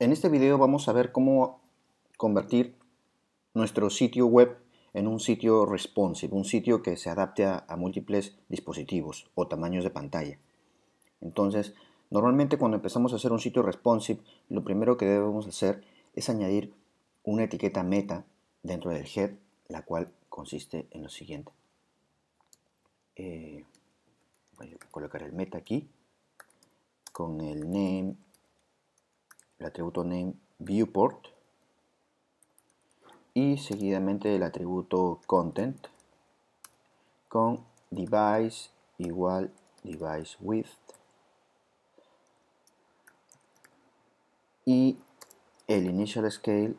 En este video vamos a ver cómo convertir nuestro sitio web en un sitio responsive, un sitio que se adapte a, múltiples dispositivos o tamaños de pantalla. Entonces, normalmente cuando empezamos a hacer un sitio responsive, lo primero que debemos hacer es añadir una etiqueta meta dentro del head, la cual consiste en lo siguiente. Eh, voy a colocar el meta aquí con el name el atributo name viewport y seguidamente el atributo content con device igual device width. Y el initial scale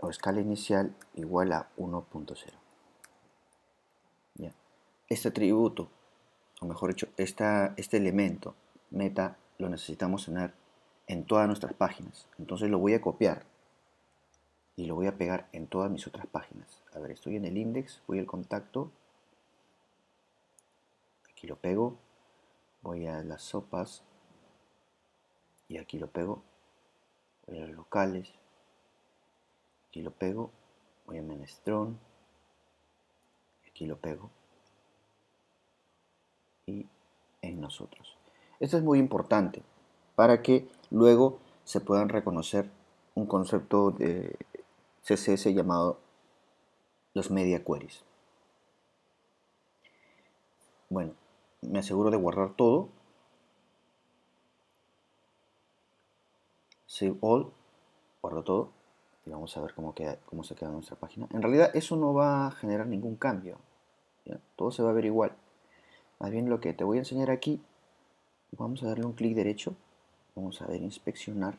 o escala inicial igual a 1.0 este atributo o mejor dicho esta, este elemento meta lo necesitamos tener en todas nuestras páginas. Entonces lo voy a copiar y lo voy a pegar en todas mis otras páginas. A ver, estoy en el index, voy al contacto, aquí lo pego, voy a las sopas y aquí lo pego, voy a los locales, aquí lo pego, voy a menestrón, aquí lo pego y en nosotros. Esto es muy importante para que luego se puedan reconocer un concepto de CSS llamado los media queries. Bueno, me aseguro de guardar todo. Save all, guardo todo y vamos a ver cómo, queda, cómo se queda nuestra página. En realidad eso no va a generar ningún cambio. Todo se va a ver igual. Más bien lo que te voy a enseñar aquí, vamos a darle un clic derecho Vamos a ver inspeccionar.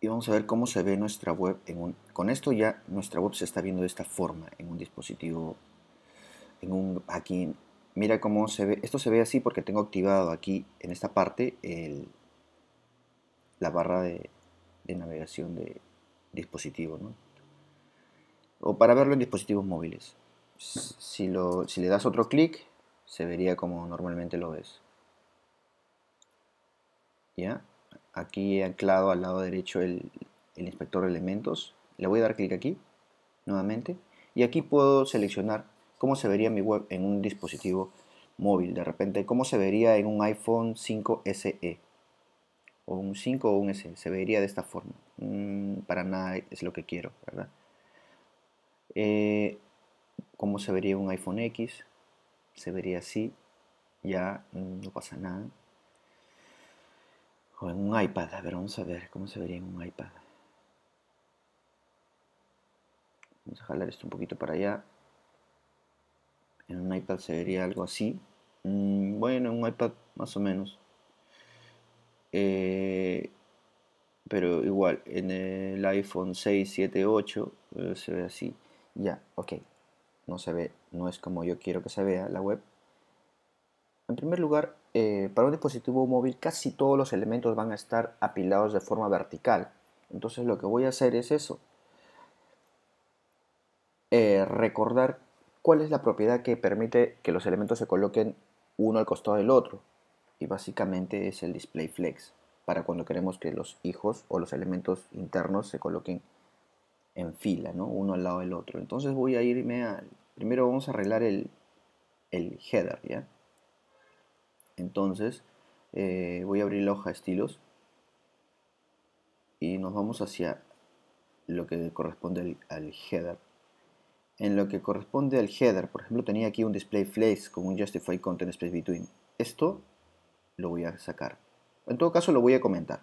Y vamos a ver cómo se ve nuestra web. En un, con esto ya nuestra web se está viendo de esta forma en un dispositivo. En un, aquí, mira cómo se ve. Esto se ve así porque tengo activado aquí en esta parte el, la barra de, navegación de dispositivo. O para verlo en dispositivos móviles si, lo, si le das otro clic, se vería como normalmente lo ves. ¿Ya? Aquí he anclado al lado derecho el, el inspector de elementos. Le voy a dar clic aquí, nuevamente. Y aquí puedo seleccionar cómo se vería mi web en un dispositivo móvil. De repente, cómo se vería en un iPhone 5 SE. O un 5 o un SE. Se vería de esta forma. Mm, para nada es lo que quiero, ¿verdad? Eh, cómo se vería un iPhone X, se vería así, ya no pasa nada. O en un iPad, a ver, vamos a ver cómo se vería en un iPad. Vamos a jalar esto un poquito para allá. En un iPad se vería algo así. Mm, bueno, en un iPad más o menos. Eh, pero igual, en el iPhone 6, 7, 8 se ve así. Ya, ok no se ve, no es como yo quiero que se vea la web. En primer lugar, eh, para un dispositivo móvil casi todos los elementos van a estar apilados de forma vertical. Entonces lo que voy a hacer es eso. Eh, recordar cuál es la propiedad que permite que los elementos se coloquen uno al costado del otro. Y básicamente es el display flex, para cuando queremos que los hijos o los elementos internos se coloquen en fila, ¿no? uno al lado del otro. Entonces voy a irme al... Primero vamos a arreglar el, el header, ¿ya? Entonces eh, voy a abrir la hoja estilos y nos vamos hacia lo que corresponde al, header. En lo que corresponde al header, por ejemplo, tenía aquí un display flex con un justify content space between. Esto lo voy a sacar. En todo caso lo voy a comentar.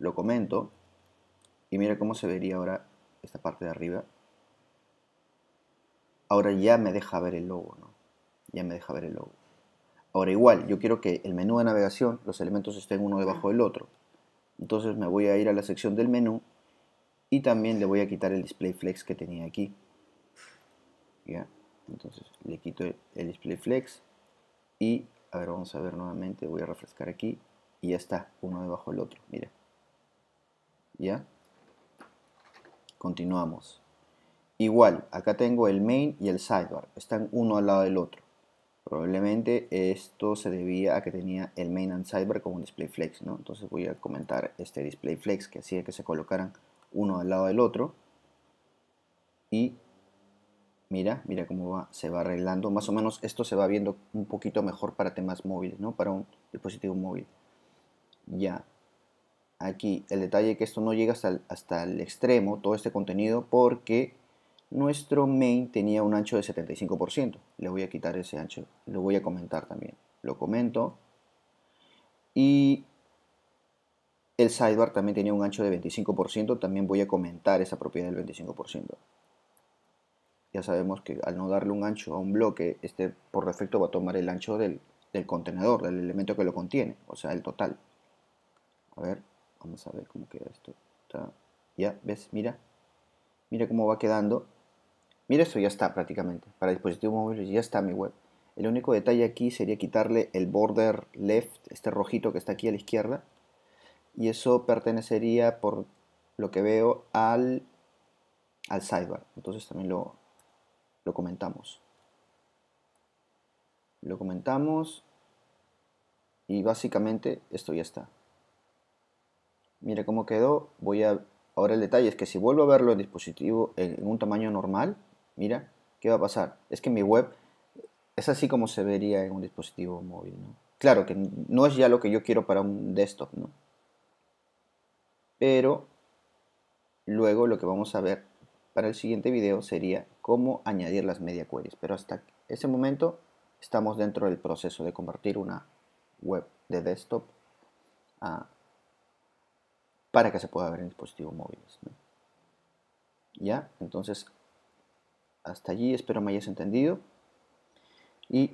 Lo comento y mira cómo se vería ahora esta parte de arriba, ahora ya me deja ver el logo, ¿no? Ya me deja ver el logo. Ahora igual, yo quiero que el menú de navegación, los elementos estén uno debajo del otro. Entonces me voy a ir a la sección del menú y también le voy a quitar el display flex que tenía aquí. ¿Ya? Entonces le quito el display flex y, a ver, vamos a ver nuevamente, voy a refrescar aquí y ya está, uno debajo del otro, mira. ¿Ya? Continuamos. Igual, acá tengo el main y el sidebar. Están uno al lado del otro. Probablemente esto se debía a que tenía el main and sidebar como un display flex, ¿no? Entonces voy a comentar este display flex que hacía que se colocaran uno al lado del otro. Y mira, mira cómo va, se va arreglando. Más o menos esto se va viendo un poquito mejor para temas móviles, ¿no? Para un dispositivo móvil. Ya. Aquí el detalle que esto no llega hasta hasta el extremo, todo este contenido, porque nuestro main tenía un ancho de 75%. Le voy a quitar ese ancho, lo voy a comentar también. Lo comento. Y el sidebar también tenía un ancho de 25%, también voy a comentar esa propiedad del 25%. Ya sabemos que al no darle un ancho a un bloque, este por defecto va a tomar el ancho del, contenedor, del elemento que lo contiene, o sea, el total. A ver, vamos a ver cómo queda esto. ya, ¿ves? Mira. Mira cómo va quedando. Mira, esto ya está prácticamente. Para dispositivos móviles ya está mi web. El único detalle aquí sería quitarle el border left, este rojito que está aquí a la izquierda. Y eso pertenecería, por lo que veo, al, al sidebar. Entonces también lo, lo comentamos. Lo comentamos. Y básicamente esto ya está. Mira cómo quedó. Voy a... Ahora el detalle es que si vuelvo a verlo en dispositivo en un tamaño normal, mira, ¿qué va a pasar? Es que mi web es así como se vería en un dispositivo móvil. Claro que no es ya lo que yo quiero para un desktop, ¿no? Pero luego lo que vamos a ver para el siguiente video sería cómo añadir las media queries. Pero hasta ese momento estamos dentro del proceso de convertir una web de desktop para que se pueda ver en dispositivos móviles. ¿Ya? Entonces hasta allí espero me hayas entendido y